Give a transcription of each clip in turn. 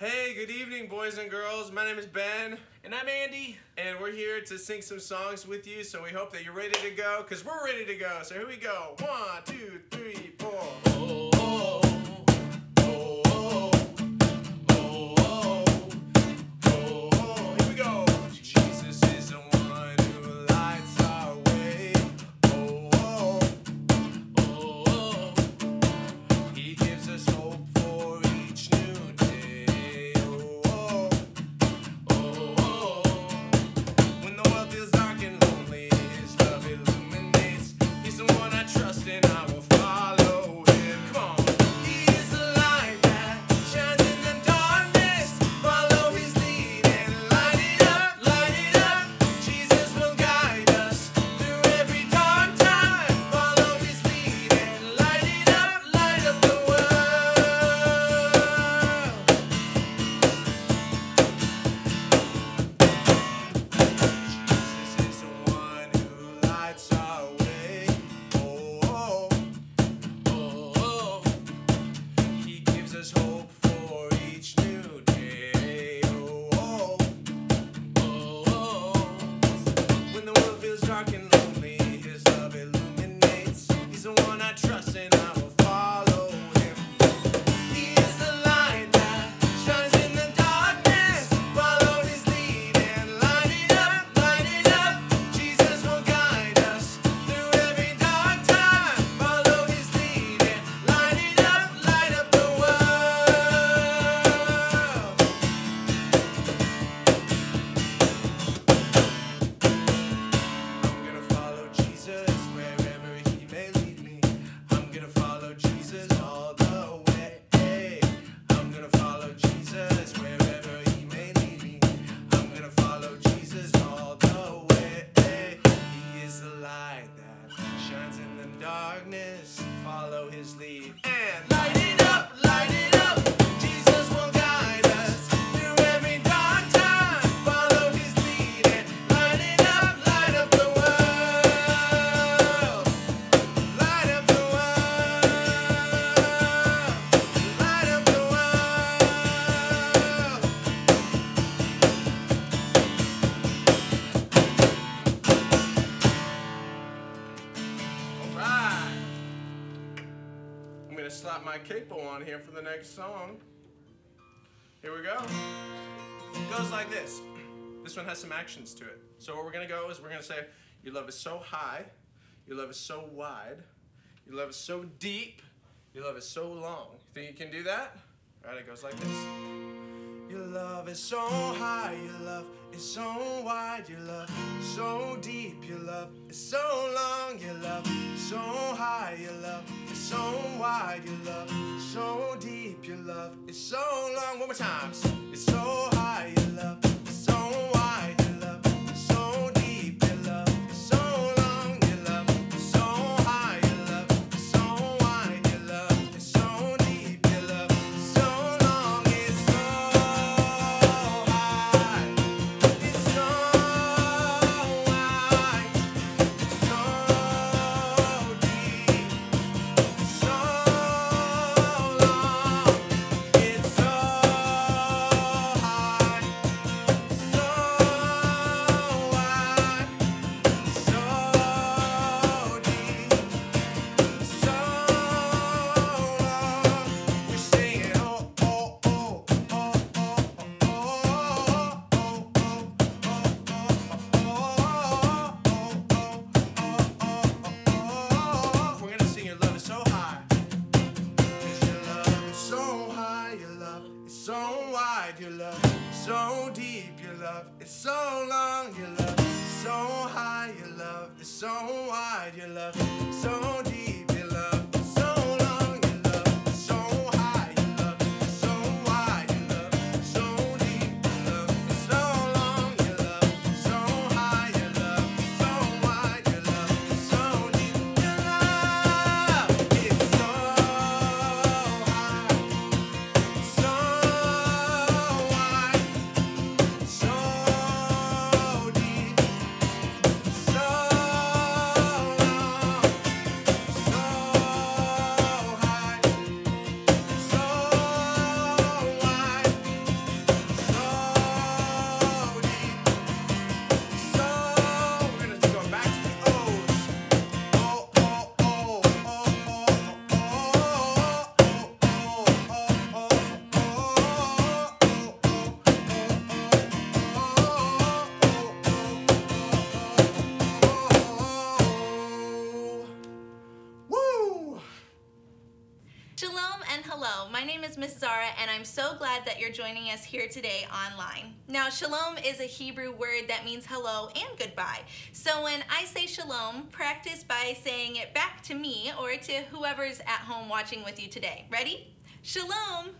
Hey, good evening, boys and girls. My name is Ben. And I'm Andy. And we're here to sing some songs with you, so we hope that you're ready to go, because we're ready to go. So here we go. One, two, three, four. And light my capo on here for the next song. Here we go. It goes like this. This one has some actions to it. So what we're gonna go is we're gonna say, your love is so high, your love is so wide, your love is so deep, your love is so long. You think you can do that? All right, it goes like this. Your love is so high, your love is so wide, your love so deep, your love is so long, your love so high, your love is so wide, your love so deep, your love is so long. One more time. It's so high, your love. Zara, and I'm so glad that you're joining us here today online. Now, shalom is a Hebrew word that means hello and goodbye. So when I say shalom, practice by saying it back to me or to whoever's at home watching with you today. Ready? Shalom.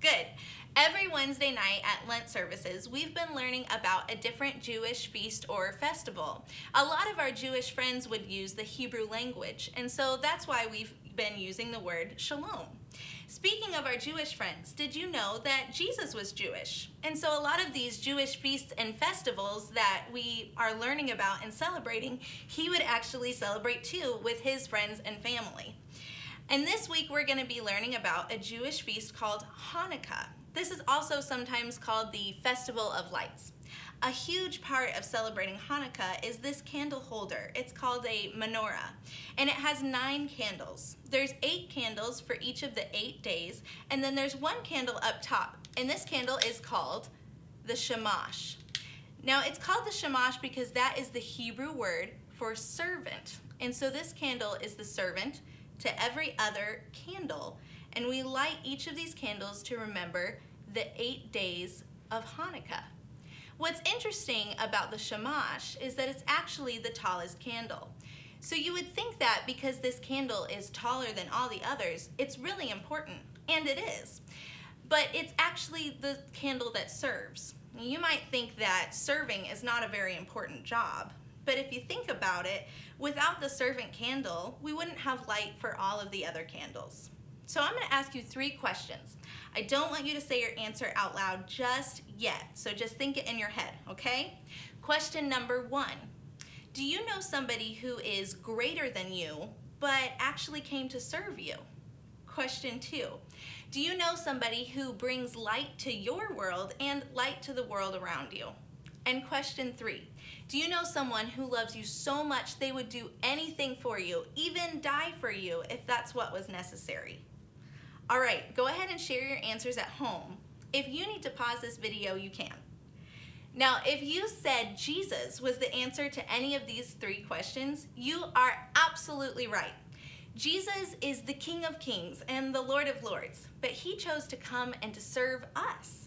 Good. Every Wednesday night at Lent services, we've been learning about a different Jewish feast or festival. A lot of our Jewish friends would use the Hebrew language, and so that's why we've been using the word shalom. Speaking of our Jewish friends, did you know that Jesus was Jewish? And so a lot of these Jewish feasts and festivals that we are learning about and celebrating, he would actually celebrate too with his friends and family. And this week we're going to be learning about a Jewish feast called Hanukkah. This is also sometimes called the Festival of Lights. A huge part of celebrating Hanukkah is this candle holder. It's called a menorah, and it has nine candles. There's eight candles for each of the eight days, and then there's one candle up top, and this candle is called the shamash. Now, it's called the shamash because that is the Hebrew word for servant. And so this candle is the servant to every other candle. And we light each of these candles to remember the eight days of Hanukkah. What's interesting about the shamash is that it's actually the tallest candle. So you would think that because this candle is taller than all the others, it's really important, and it is. But it's actually the candle that serves. You might think that serving is not a very important job, but if you think about it, without the servant candle, we wouldn't have light for all of the other candles. So I'm going to ask you three questions. I don't want you to say your answer out loud just yet, so just think it in your head, okay? Question number one. Do you know somebody who is greater than you, but actually came to serve you? Question two. Do you know somebody who brings light to your world and light to the world around you? And question three. Do you know someone who loves you so much they would do anything for you, even die for you if that's what was necessary? All right, go ahead and share your answers at home. If you need to pause this video, you can. Now, if you said Jesus was the answer to any of these three questions, you are absolutely right. Jesus is the King of Kings and the Lord of Lords, but he chose to come and to serve us.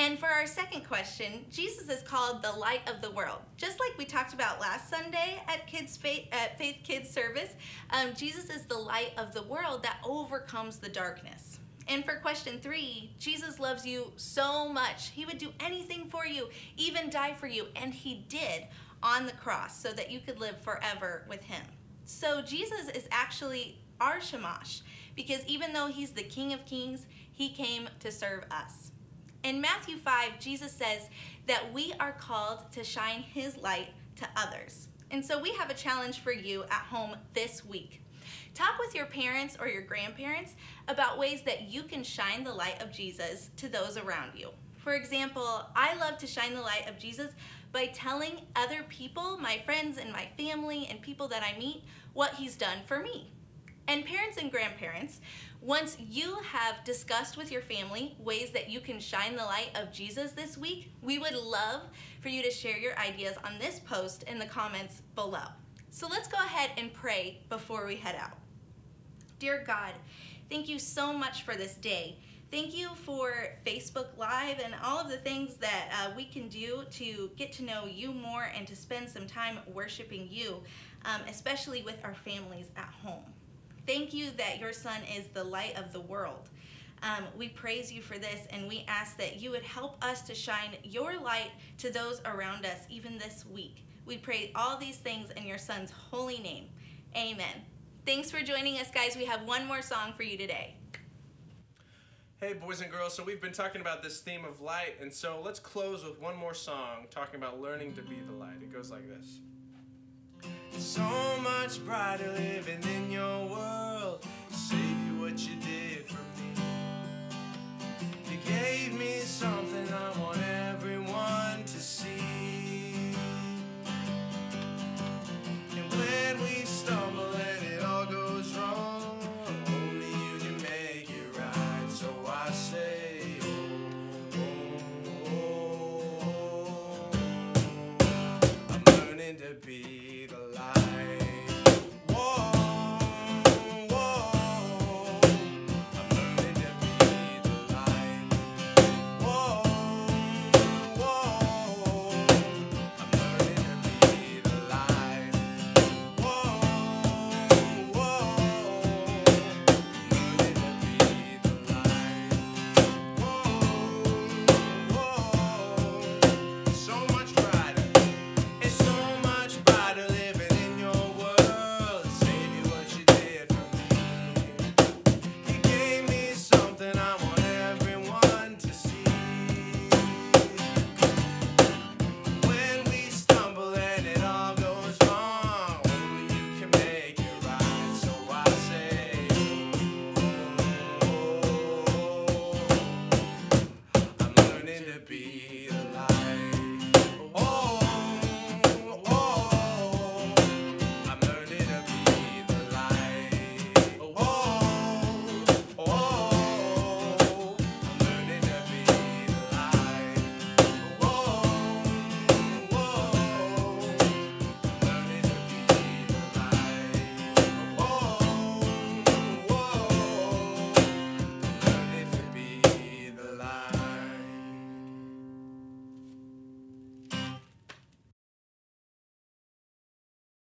And for our second question, Jesus is called the light of the world. Just like we talked about last Sunday at Kids Faith, at Faith Kids service, um, Jesus is the light of the world that overcomes the darkness. And for question three, Jesus loves you so much. He would do anything for you, even die for you. And he did on the cross so that you could live forever with him. So Jesus is actually our Shamash because even though he's the King of Kings, he came to serve us. In Matthew 5, Jesus says that we are called to shine his light to others. And so we have a challenge for you at home this week. Talk with your parents or your grandparents about ways that you can shine the light of Jesus to those around you. For example, I love to shine the light of Jesus by telling other people, my friends and my family and people that I meet, what he's done for me. And parents and grandparents, once you have discussed with your family ways that you can shine the light of Jesus this week, we would love for you to share your ideas on this post in the comments below. So let's go ahead and pray before we head out. Dear God, thank you so much for this day. Thank you for Facebook Live and all of the things that uh, we can do to get to know you more and to spend some time worshiping you, um, especially with our families at home. Thank you that your son is the light of the world. Um, we praise you for this and we ask that you would help us to shine your light to those around us even this week. We pray all these things in your son's holy name. Amen. Thanks for joining us, guys. We have one more song for you today. Hey, boys and girls, so we've been talking about this theme of light, and so let's close with one more song talking about learning to be the light. It goes like this. So much brighter living in your world. Save you what you did for me. You gave me